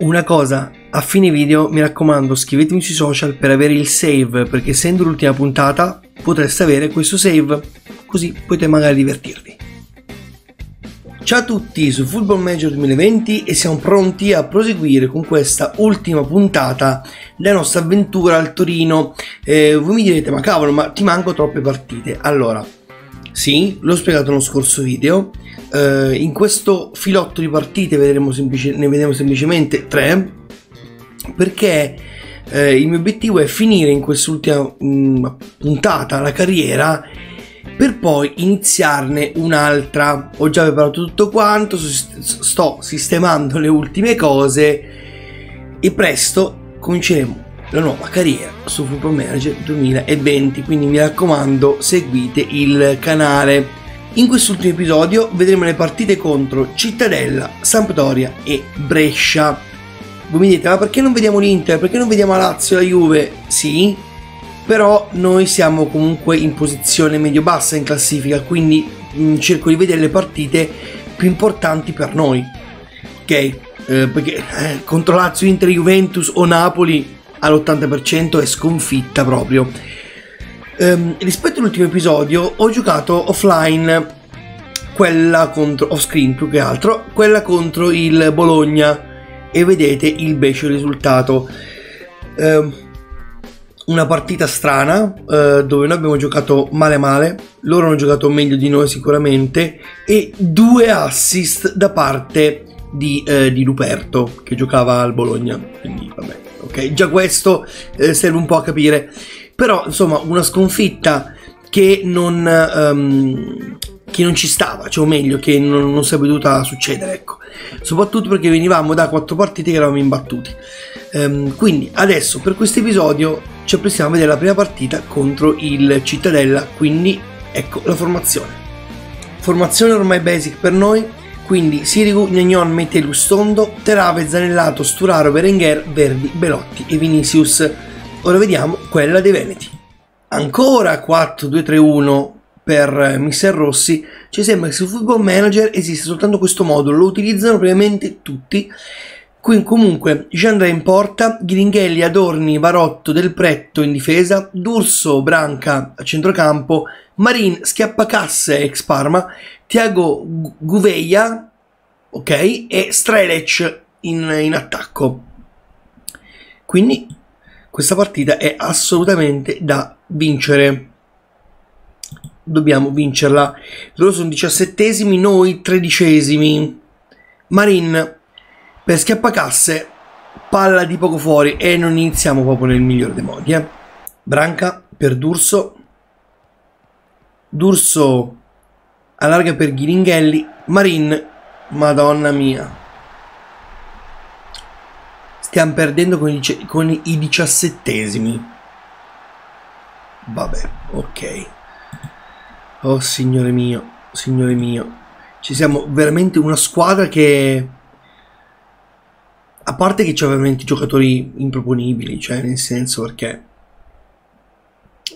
Una cosa, a fine video mi raccomando scrivetemi sui social per avere il save perché essendo l'ultima puntata potreste avere questo save così potete magari divertirvi. Ciao a tutti su Football Manager 2020 e siamo pronti a proseguire con questa ultima puntata della nostra avventura al Torino. Eh, voi mi direte ma cavolo ma ti manco troppe partite. Allora, sì, l'ho spiegato nello scorso video. Eh, in questo filotto di partite vedremo semplice, ne vedremo semplicemente tre perché eh, il mio obiettivo è finire in quest'ultima mh, mm, puntata la carriera per poi iniziarne un'altra. Ho già preparato tutto quanto, sto sistemando le ultime cose e presto cominceremo la nuova carriera su Football Manager 2020, quindi mi raccomando seguite il canale. In quest'ultimo episodio vedremo le partite contro Cittadella, Sampdoria e Brescia. Voi mi dite, ma perché non vediamo l'Inter? Perché non vediamo la Lazio e la Juve? Sì, però noi siamo comunque in posizione medio-bassa in classifica, quindi mm, cerco di vedere le partite più importanti per noi. Ok? Eh, perché eh, contro Lazio, Inter, Juventus o Napoli all'80% è sconfitta proprio. Um, rispetto all'ultimo episodio ho giocato offline quella contro off screen più che altro, quella contro il Bologna e vedete il becio risultato. Um, una partita strana uh, dove noi abbiamo giocato male male, loro hanno giocato meglio di noi sicuramente e due assist da parte di, uh, di Luperto che giocava al Bologna. Quindi vabbè, ok, già questo uh, serve un po' a capire. Però insomma una sconfitta che non, um, che non ci stava, cioè o meglio che non, non sarebbe dovuta succedere, ecco. Soprattutto perché venivamo da quattro partite che eravamo imbattuti. Um, quindi adesso per questo episodio ci apprestiamo a vedere la prima partita contro il Cittadella, quindi ecco la formazione. Formazione ormai basic per noi, quindi Sirigu, Gnagnon, Mete, Lustondo, Terave, Zanellato, Sturaro, Berenguer, Verdi, Belotti e Vinicius. Ora vediamo quella dei Veneti. Ancora 4-2-3-1 per Mister Rossi, ci sembra che su Football Manager esiste soltanto questo modulo, lo utilizzano praticamente tutti Qui comunque Giandra in porta, Ghiringhelli, Adorni, Varotto, Del Pretto in difesa, D'Urso, Branca a centrocampo, Marin, Schiappacasse ex Parma, Tiago Guveia, ok, e Strelec in, in attacco. Quindi questa partita è assolutamente da vincere. Dobbiamo vincerla. Loro sono diciassettesimi, noi tredicesimi. Marin per schiappacasse, palla di poco fuori e non iniziamo proprio nel miglior dei modi. Eh. Branca per D'Urso. D'Urso allarga per Ghiringhelli. Marin, madonna mia. Stiamo perdendo con i, con i diciassettesimi. Vabbè, ok. Oh signore mio, signore mio. Ci siamo veramente una squadra che a parte che c'è veramente giocatori improponibili, cioè nel senso perché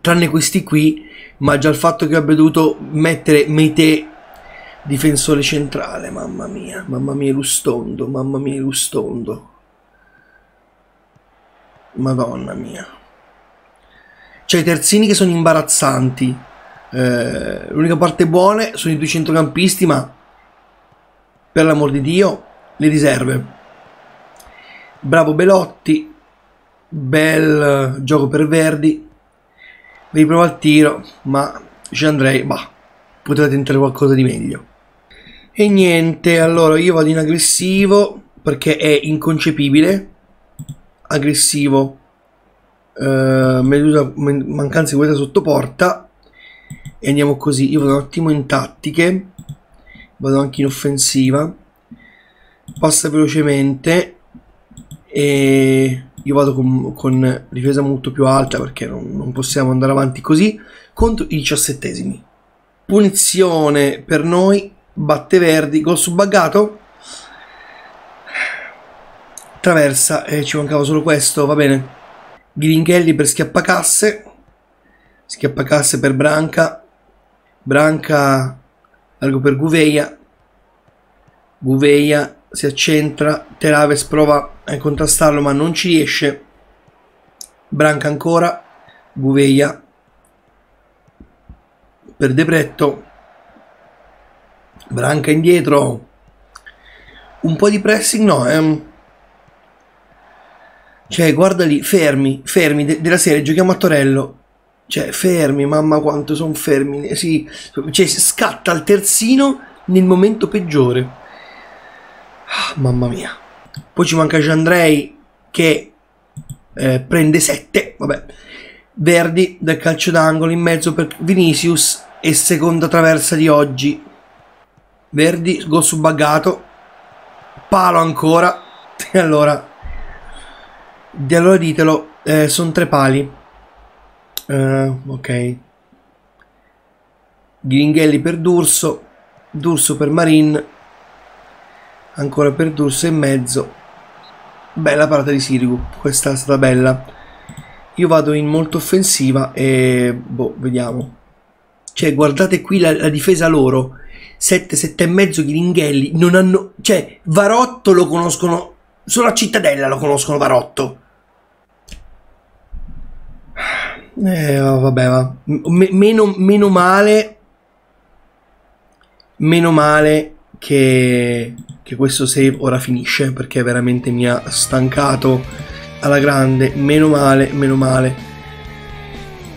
tranne questi qui, ma già il fatto che abbia dovuto mettere Mete difensore centrale, mamma mia, mamma mia Lustondo, mamma mia Lustondo. Madonna mia. C'è i terzini che sono imbarazzanti. Eh, l'unica parte buona sono i due centrocampisti, ma per l'amor di Dio, le riserve. Bravo Belotti, bel gioco per Verdi, riprova al tiro, ma ci andrei, bah, poteva tentare qualcosa di meglio. E niente, allora io vado in aggressivo perché è inconcepibile. Aggressivo, eh, Medusa, mancanza di qualità sotto porta. E andiamo così, io vado un attimo in tattiche, vado anche in offensiva. Passa velocemente. E io vado con, con difesa molto più alta perché non, non, possiamo andare avanti così contro i diciassettesimi. Punizione per noi. Batte verdi. Gol subaggato traversa e eh, ci mancava solo questo va bene. Ghiringhelli per schiappacasse schiappacasse per Branca. Branca largo per Guveia. Guveia si accentra, Teraves prova a contrastarlo ma non ci riesce. Branca ancora, Guveia per Depretto, Branca indietro, un po' di pressing no, ehm. Cioè guarda lì, fermi, fermi de- della serie, giochiamo a Torello, cioè fermi, mamma quanto sono fermi, sì, cioè scatta il terzino nel momento peggiore, ah, mamma mia, poi ci manca Giandrei che eh, prende 7, vabbè, Verdi del calcio d'angolo in mezzo per Vinicius e seconda traversa di oggi. Verdi, gol subaggato, palo ancora. E allora, di allora ditelo, eh, sono tre pali. Uh, ok. Gringhelli per D'Urso, D'Urso per Marin, ancora per D'Urso e mezzo. Bella parata di Sirigu, questa è stata bella. Io vado in molto offensiva e boh, vediamo. Cioè, guardate qui la, la difesa loro. 7, 7 e mezzo Ghiringhelli non hanno... Cioè, Varotto lo conoscono... Solo a Cittadella lo conoscono Varotto. Eh, vabbè, va. M- meno, meno male... Meno male che, che questo save ora finisce perché veramente mi ha stancato alla grande, meno male, meno male.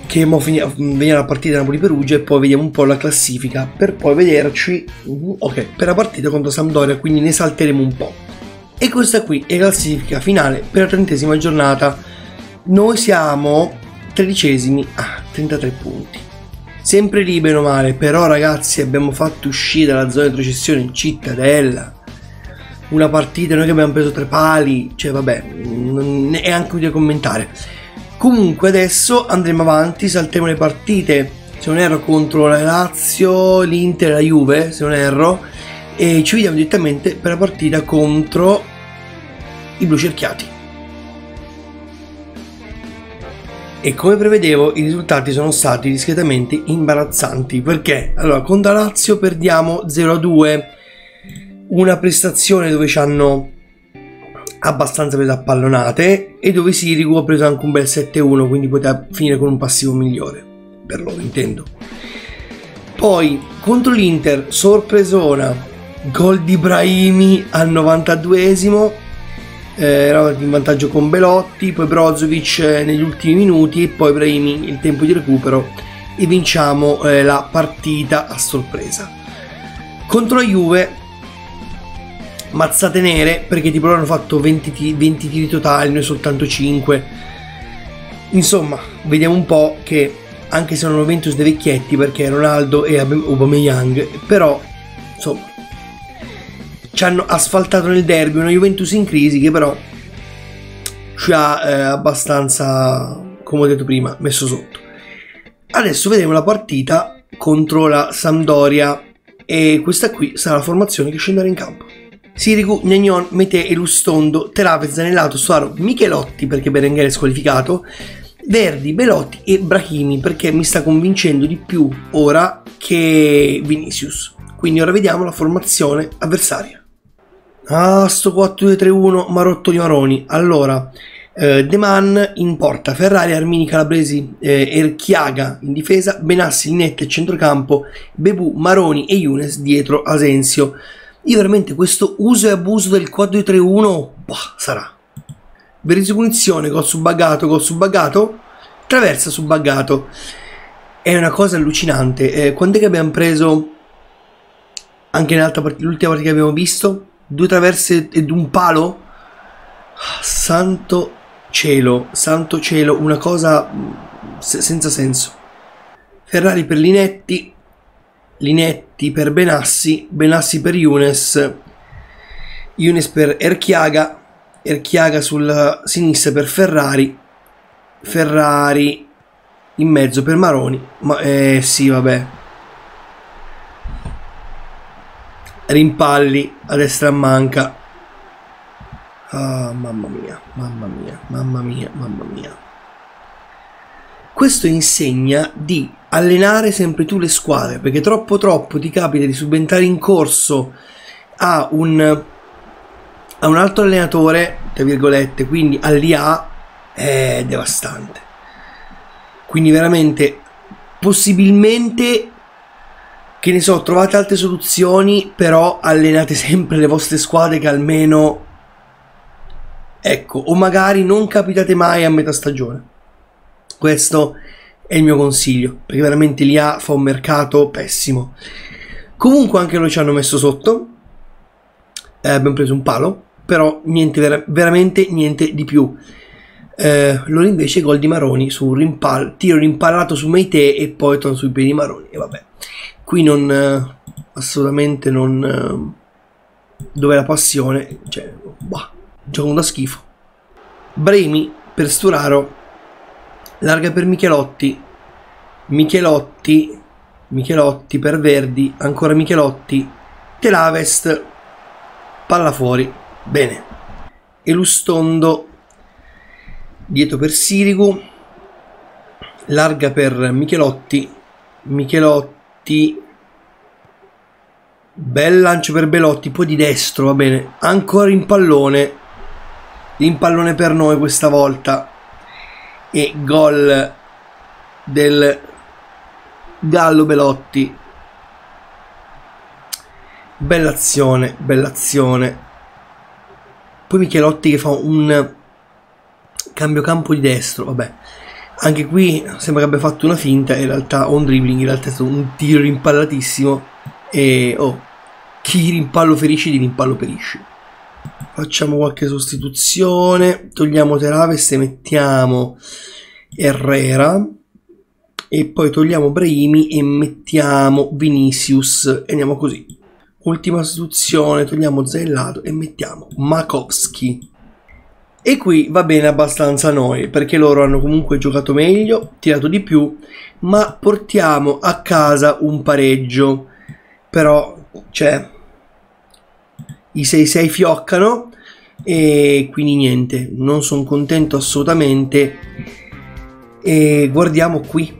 Che mo veniamo la partita Napoli-Perugia e poi vediamo un po' la classifica per poi vederci, uh, ok, per la partita contro Sampdoria, quindi ne salteremo un po'. E questa qui è la classifica finale per la trentesima giornata. Noi siamo tredicesimi a 33 punti. Sempre lì bene o male, però ragazzi abbiamo fatto uscire dalla zona di retrocessione cittadella una partita, noi che abbiamo preso tre pali, cioè vabbè, non è anche utile commentare. Comunque adesso andremo avanti, salteremo le partite, se non erro contro la Lazio, l'Inter e la Juve, se non erro, e ci vediamo direttamente per la partita contro i blu cerchiati. E come prevedevo, i risultati sono stati discretamente imbarazzanti. Perché? Allora con la Lazio perdiamo 0-2 una prestazione dove ci hanno abbastanza preso a pallonate e dove Sirigu ha preso anche un bel 7-1 quindi poteva finire con un passivo migliore. Per loro intendo. Poi contro l'Inter sorpresona gol di Brahimi al 92esimo eh, era in vantaggio con Belotti poi Brozovic eh, negli ultimi minuti e poi Brahimi il tempo di recupero e vinciamo eh, la partita a sorpresa contro la Juve mazzate nere perché tipo hanno fatto 20, 20 tiri totali, noi soltanto 5. Insomma, vediamo un po' che anche se sono Juventus dei vecchietti perché Ronaldo e Aubameyang, però insomma ci hanno asfaltato nel derby una Juventus in crisi che però ci ha eh, abbastanza, come ho detto prima, messo sotto. Adesso vedremo la partita contro la Sampdoria e questa qui sarà la formazione che scenderà in campo. Sirigu, Gnagnon, Mete e Lustondo, Travez, Zanellato, Suaro, Michelotti perché Berenguer è squalificato, Verdi, Belotti e Brahimi perché mi sta convincendo di più ora che Vinicius. Quindi ora vediamo la formazione avversaria. Ah, sto 4-2-3-1, Marotto di Maroni. Allora, eh, De Man in porta, Ferrari, Armini, Calabresi, eh, Erchiaga in difesa, Benassi, Linetti a centrocampo, Bebu, Maroni e Younes dietro Asensio. Io veramente questo uso e abuso del 4-3-1, bah, sarà. Verisi punizione, gol subagato, gol subagato, traversa subagato. È una cosa allucinante. Eh, quando è che abbiamo preso, anche nell'ultima partita che abbiamo visto, due traverse ed un palo? Santo cielo, santo cielo, una cosa mm, senza senso. Ferrari per Linetti, Linetti per Benassi, Benassi per Younes, Younes per Erchiaga, Erchiaga sulla sinistra per Ferrari, Ferrari in mezzo per Maroni, ma eh sì vabbè. Rimpalli a destra manca. Ah, mamma mia, mamma mia, mamma mia, mamma mia. Questo insegna di allenare sempre tu le squadre, perché troppo troppo ti capita di subentrare in corso a un a un altro allenatore, tra virgolette, quindi all'IA, è devastante. Quindi veramente, possibilmente, che ne so, trovate altre soluzioni, però allenate sempre le vostre squadre che almeno... Ecco, o magari non capitate mai a metà stagione. Questo è il mio consiglio, perché veramente l'IA fa un mercato pessimo. Comunque anche loro ci hanno messo sotto, eh, abbiamo preso un palo, però niente, ver- veramente niente di più. Eh, loro invece gol di Maroni su rimpal- tiro rimpallato su Meite e poi torno sui piedi Maroni. E vabbè, qui non eh, assolutamente non eh, dove la passione, cioè, bah, gioco da schifo. Bremi per Sturaro, larga per Michelotti, Michelotti, Michelotti per Verdi, ancora Michelotti, Telavest, palla fuori, Bene. Elustondo dietro per Sirigu. Larga per Michelotti. Michelotti. Bel lancio per Belotti, poi di destro, va bene. Ancora in pallone. In pallone per noi questa volta. E gol del Gallo Belotti. Bella azione, bella azione. Poi Michelotti che fa un cambio campo di destro, vabbè. Anche qui sembra che abbia fatto una finta, in realtà o un dribbling, in realtà è stato un tiro rimpallatissimo e oh, chi rimpallo ferisce di rimpallo perisce. Facciamo qualche sostituzione, togliamo Teraves e mettiamo Herrera e poi togliamo Brahimi e mettiamo Vinicius e andiamo così. Ultima sostituzione, togliamo Zellato e mettiamo Makowski. E qui va bene abbastanza noi, perché loro hanno comunque giocato meglio, tirato di più, ma portiamo a casa un pareggio. Però, cioè, i 6-6 fioccano e quindi niente, non sono contento assolutamente. E guardiamo qui,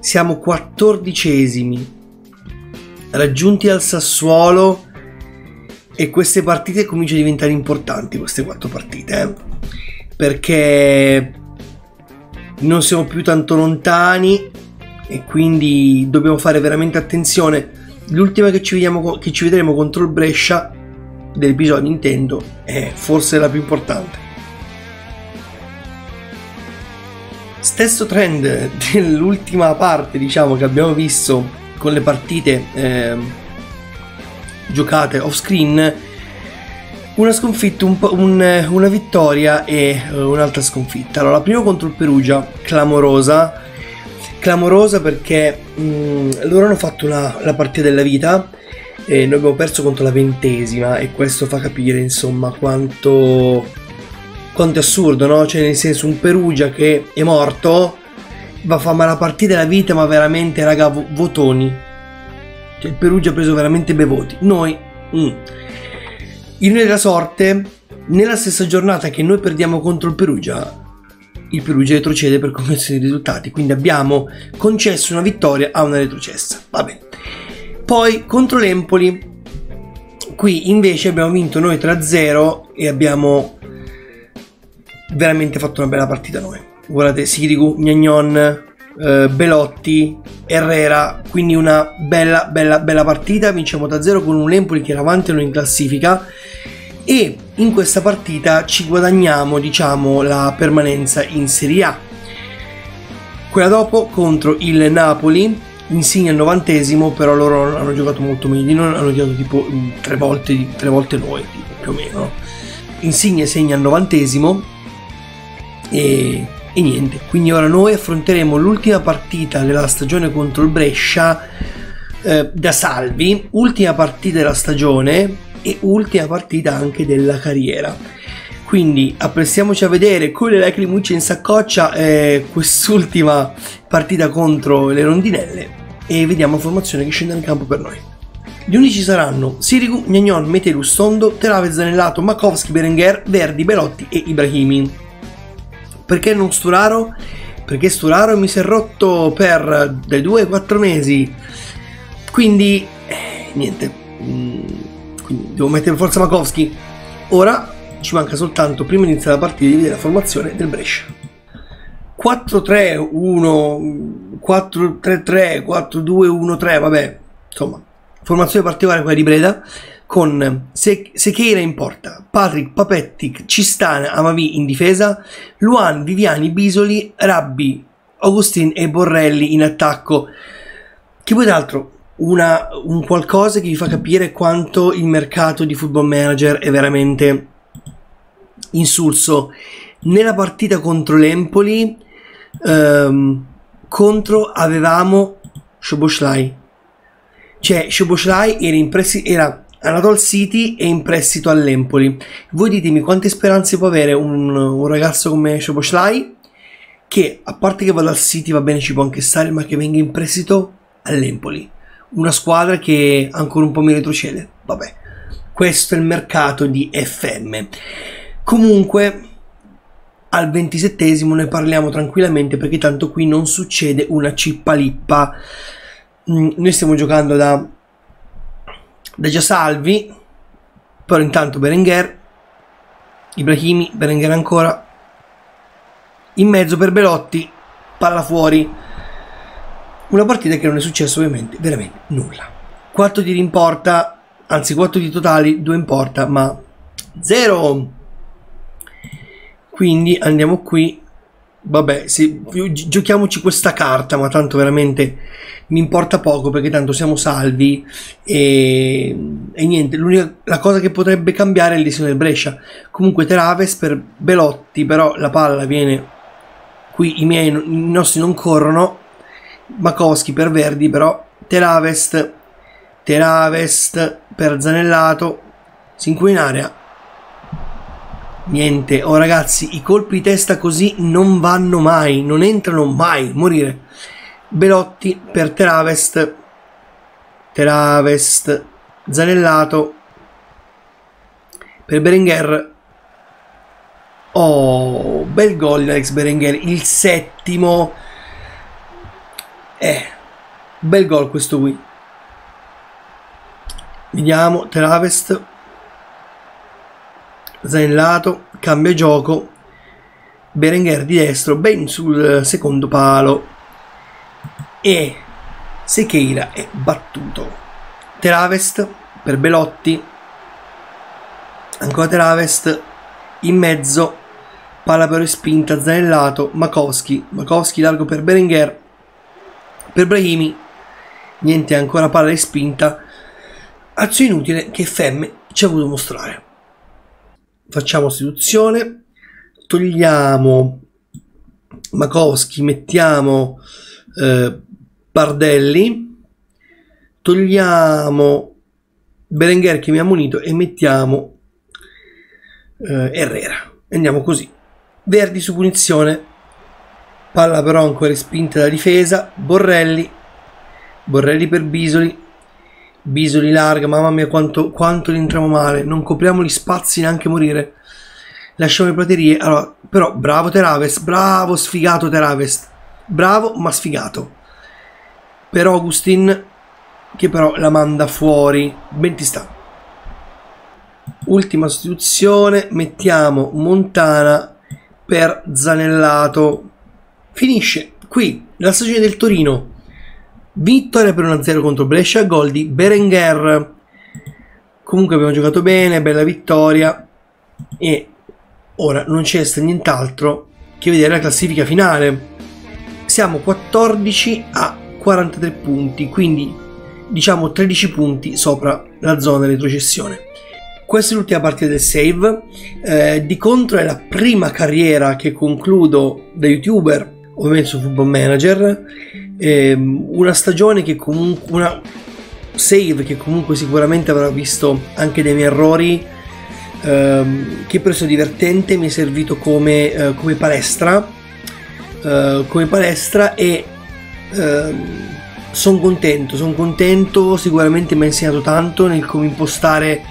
siamo quattordicesimi raggiunti al Sassuolo e queste partite cominciano a diventare importanti, queste quattro partite, eh? perché non siamo più tanto lontani e quindi dobbiamo fare veramente attenzione. L'ultima che ci, vediamo, che ci vedremo contro il Brescia dell'episodio Nintendo è forse la più importante. Stesso trend dell'ultima parte, diciamo, che abbiamo visto con le partite eh, giocate off screen una sconfitta, un un, una vittoria e uh, un'altra sconfitta. Allora, la prima contro il Perugia, clamorosa, clamorosa perché mh, mm, loro hanno fatto una, la partita della vita e noi abbiamo perso contro la ventesima e questo fa capire insomma quanto, quanto è assurdo, no? Cioè nel senso un Perugia che è morto va a fare la partita della vita, ma veramente, raga, votoni. Cioè, il Perugia ha preso veramente bei voti. Noi, mm. ironia della sorte, nella stessa giornata che noi perdiamo contro il Perugia, il Perugia retrocede per conversione di risultati. Quindi abbiamo concesso una vittoria a una retrocessa. Va bene. Poi contro l'Empoli, qui invece abbiamo vinto noi 3-0 e abbiamo veramente fatto una bella partita noi guardate Sirigu, Gnagnon, eh, Belotti, Herrera, quindi una bella bella bella partita, vinciamo da 0 con un Empoli che era avanti in classifica e in questa partita ci guadagniamo diciamo la permanenza in Serie A. Quella dopo contro il Napoli, Insigne al novantesimo, però loro hanno giocato molto meglio di noi, hanno giocato tipo mm, tre volte, tre volte noi, più o meno. Insigne segna al novantesimo e e niente, quindi ora noi affronteremo l'ultima partita della stagione contro il Brescia eh, da salvi, ultima partita della stagione e ultima partita anche della carriera. Quindi apprestiamoci a vedere con le lacrimucce in saccoccia eh, quest'ultima partita contro le rondinelle e vediamo la formazione che scende in campo per noi. Gli unici saranno Sirigu, Gnagnon, Metelus, Tondo, Terave, Zanellato, Makovsky, Berenguer, Verdi, Belotti e Ibrahimi. Perché non Sturaro? Perché Sturaro mi si è rotto per dai 2 ai 4 mesi. Quindi, eh, niente. Mm, quindi devo mettere forza Makowski. ora ci manca soltanto prima di iniziare la partita di vedere la formazione del Brescia 4-3-1 4-3-3 4-2-1-3 vabbè insomma formazione particolare quella di Breda con Secheira in porta, Patrick, Papetti, Cistana, Amavi in difesa, Luan, Viviani, Bisoli, Rabbi, Augustin e Borrelli in attacco. Che poi tra l'altro una, un qualcosa che vi fa capire quanto il mercato di football manager è veramente insulso. Nella partita contro l'Empoli, ehm, contro avevamo Shoboslai. Cioè, Shoboslai era, in pressi- era andato al City e in prestito all'Empoli. Voi ditemi quante speranze può avere un, un ragazzo come Shoboslai che a parte che vada al City va bene ci può anche stare ma che venga in prestito all'Empoli. Una squadra che ancora un po' mi retrocede. Vabbè questo è il mercato di FM comunque al ventisettesimo ne parliamo tranquillamente perché tanto qui non succede una cippalippa mm, noi stiamo giocando da da già salvi però intanto Berenguer Ibrahimi Berenguer ancora in mezzo per Belotti, palla fuori. Una partita che non è successo ovviamente veramente nulla. 4 tiri in porta, anzi 4 tiri totali, 2 in porta, ma 0. Quindi andiamo qui. Vabbè, se, giochiamoci questa carta, ma tanto veramente mi importa poco perché tanto siamo salvi e, e niente, l'unica la cosa che potrebbe cambiare è disegno del Brescia. Comunque Teraves per Belotti, però la palla viene qui i miei i nostri non corrono Makowski per Verdi però Teravest Teravest per Zanellato Sinco in area niente. Oh ragazzi i colpi di testa così non vanno mai non entrano mai. Morire. Belotti per Teravest. Teravest. Zanellato. Per Berenguer. Oh, bel gol Alex Berenguer, il settimo. Eh, bel gol questo qui. Vediamo, Travest. Zanellato, cambia gioco. Berenguer di destro, ben sul secondo palo. E Secheira è battuto. Travest per Belotti. Ancora Travest in mezzo palla però spinta, zanellato, Makowski, Makowski largo per Berenguer, per Brahimi, niente ancora palla respinta, azione inutile che Femme ci ha voluto mostrare. Facciamo seduzione, togliamo Makowski, mettiamo eh, Bardelli, togliamo Berenguer che mi ha munito e mettiamo eh, Herrera. Andiamo così. Verdi su punizione, palla però ancora respinta da difesa, Borrelli, Borrelli per Bisoli, Bisoli larga, mamma mia quanto, quanto li entriamo male, non copriamo gli spazi neanche morire, lasciamo le praterie, allora, però bravo Teraves, bravo sfigato Teraves, bravo ma sfigato, per Augustin che però la manda fuori, ben ti sta. Ultima sostituzione, mettiamo Montana per Zanellato. Finisce qui la stagione del Torino. Vittoria per 1-0 contro Brescia, gol di Berenguer. Comunque abbiamo giocato bene, bella vittoria e ora non c'è nient'altro che vedere la classifica finale. Siamo 14 a 43 punti, quindi diciamo 13 punti sopra la zona retrocessione. Questa è l'ultima partita del save. Eh, di contro è la prima carriera che concludo da youtuber, ovviamente su Football Manager. Eh, una stagione che comunque. Una save che comunque sicuramente avrà visto anche dei miei errori. Ehm, che preso divertente, mi è servito come, eh, come palestra. Eh, come palestra e ehm, sono contento, sono contento, sicuramente mi ha insegnato tanto nel come impostare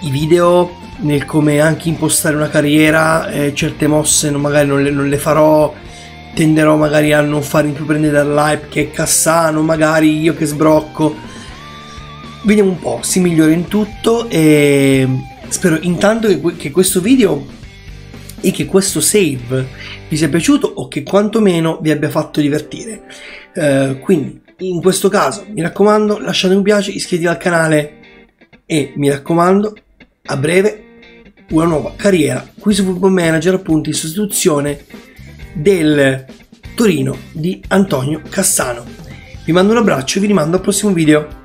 i video, nel come anche impostare una carriera, eh, certe mosse non, magari non le, non le, farò, tenderò magari a non farmi più prendere dall'hype che è Cassano, magari io che sbrocco. Vediamo un po', si migliora in tutto e Spero intanto che, che questo video e che questo save vi sia piaciuto o che quantomeno vi abbia fatto divertire. Uh, quindi in questo caso mi raccomando lasciate un piace, iscrivetevi al canale e mi raccomando a breve una nuova carriera qui su Football Manager appunto in sostituzione del Torino di Antonio Cassano. Vi mando un abbraccio e vi rimando al prossimo video.